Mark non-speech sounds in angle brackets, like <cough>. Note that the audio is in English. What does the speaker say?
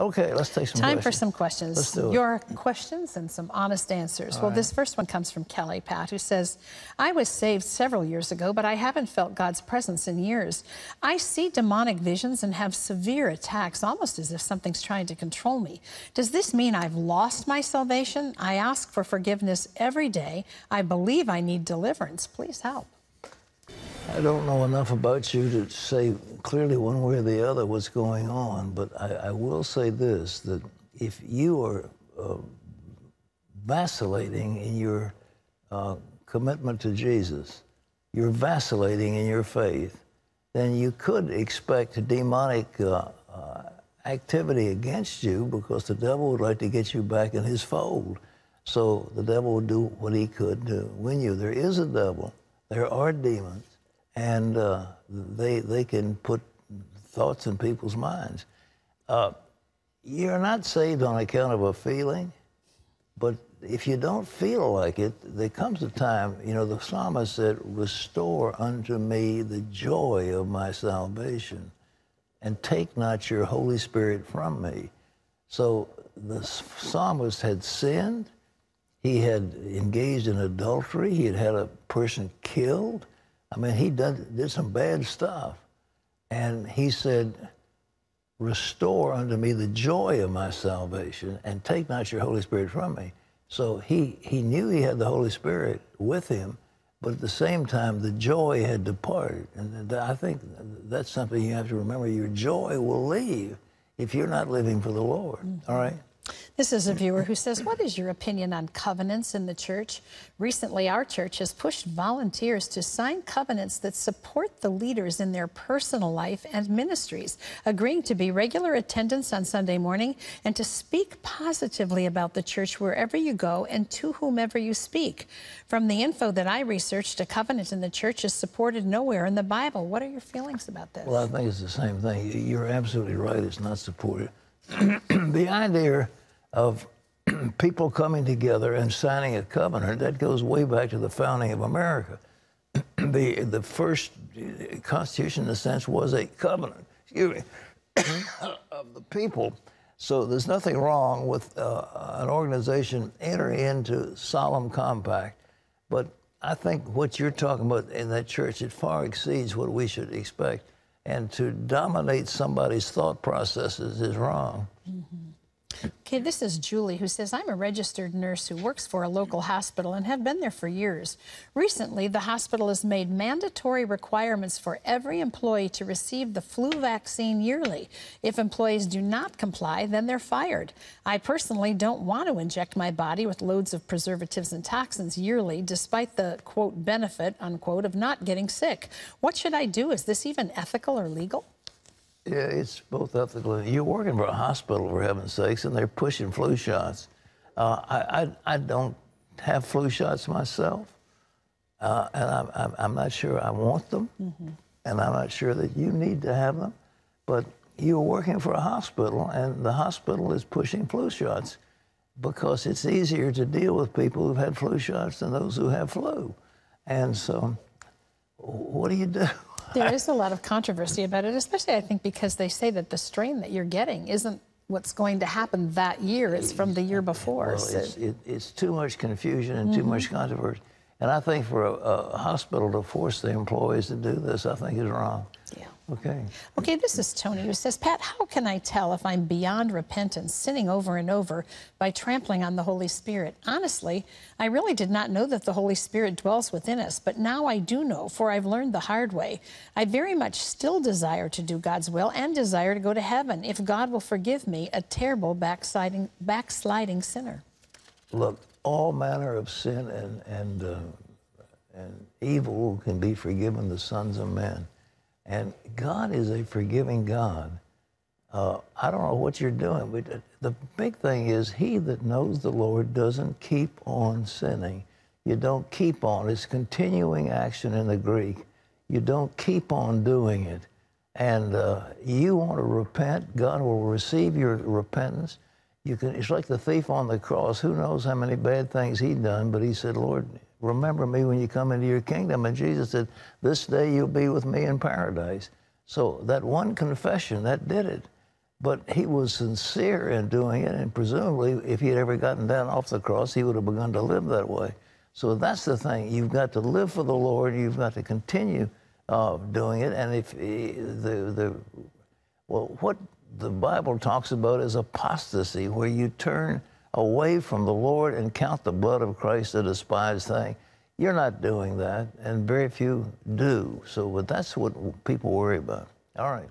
Okay, let's take some Time questions. for some questions. Let's do it. Your questions and some honest answers. well, this first one comes from Kelly Pat, who says, I was saved several years ago, but I haven't felt God's presence in years. I see demonic visions and have severe attacks, almost as if something's trying to control me. Does this mean I've lost my salvation? I ask for forgiveness every day. I believe I need deliverance. Please help. I don't know enough about you to say clearly one way or the other what's going on, but I, I will say this that if you are uh, vacillating in your uh, commitment to Jesus, you're vacillating in your faith, then you could expect demonic uh, uh, activity against you because the devil would like to get you back in his fold. So the devil would do what he could to win you. There is a devil, there are demons, and uh, they, they can put thoughts in people's minds. Uh, you're not saved on account of a feeling, but if you don't feel like it, there comes a time, you know, the psalmist said, Restore unto me the joy of my salvation, and take not your Holy Spirit from me. So the psalmist had sinned, he had engaged in adultery, he had had a person killed. I mean, he did, did some bad stuff. And he said, Restore unto me the joy of my salvation and take not your Holy Spirit from me. So he, he knew he had the Holy Spirit with him, but at the same time, the joy had departed. And th- I think that's something you have to remember. Your joy will leave if you're not living for the Lord. Mm-hmm. All right? This is a viewer who says, What is your opinion on covenants in the church? Recently, our church has pushed volunteers to sign covenants that support the leaders in their personal life and ministries, agreeing to be regular attendance on Sunday morning and to speak positively about the church wherever you go and to whomever you speak. From the info that I researched, a covenant in the church is supported nowhere in the Bible. What are your feelings about this? Well, I think it's the same thing. You're absolutely right. It's not supported. <clears throat> the idea of <clears throat> people coming together and signing a covenant that goes way back to the founding of America. <clears throat> the the first Constitution, in a sense, was a covenant. Me, <coughs> of the people. So there's nothing wrong with uh, an organization entering into solemn compact, but I think what you're talking about in that church it far exceeds what we should expect, and to dominate somebody's thought processes is wrong. Okay, this is Julie who says, I'm a registered nurse who works for a local hospital and have been there for years. Recently, the hospital has made mandatory requirements for every employee to receive the flu vaccine yearly. If employees do not comply, then they're fired. I personally don't want to inject my body with loads of preservatives and toxins yearly, despite the quote benefit unquote of not getting sick. What should I do? Is this even ethical or legal? Yeah, it's both ethical. You're working for a hospital, for heaven's sakes, and they're pushing flu shots. Uh, I, I, I, don't have flu shots myself, uh, and I'm, I'm, I'm, not sure I want them, mm-hmm. and I'm not sure that you need to have them. But you're working for a hospital, and the hospital is pushing flu shots because it's easier to deal with people who've had flu shots than those who have flu. And so, what do you do? <laughs> There is a lot of controversy about it, especially I think because they say that the strain that you're getting isn't what's going to happen that year. It's from the year before. Well, so. it's, it, it's, too much confusion and too mm-hmm. much controversy. And I think for a, a, hospital to force the employees to do this, I think is wrong. Yeah. Okay. Okay, this is Tony who says, Pat, how can I tell if I'm beyond repentance, sinning over and over by trampling on the Holy Spirit? Honestly, I really did not know that the Holy Spirit dwells within us, but now I do know, for I've learned the hard way. I very much still desire to do God's will and desire to go to heaven if God will forgive me, a terrible backsliding, backsliding sinner. Look, all manner of sin and, and, uh, and evil can be forgiven the sons of men. And God is a forgiving God. Uh, I don't know what you're doing, but the big thing is he that knows the Lord doesn't keep on sinning. You don't keep on. It's continuing action in the Greek. You don't keep on doing it. And uh, you want to repent, God will receive your repentance. You can, it's like the thief on the cross. Who knows how many bad things he'd done, but he said, Lord, remember me when you come into your kingdom. And Jesus said, This day you'll be with me in paradise. So that one confession, that did it. But he was sincere in doing it, and presumably, if he had ever gotten down off the cross, he would have begun to live that way. So that's the thing. You've got to live for the Lord. You've got to continue uh, doing it. And if eh, the the well, what the Bible talks about is apostasy, where you turn away from the Lord and count the blood of Christ a despised thing. You're not doing that, and very few do. So, but that's what people worry about. All right.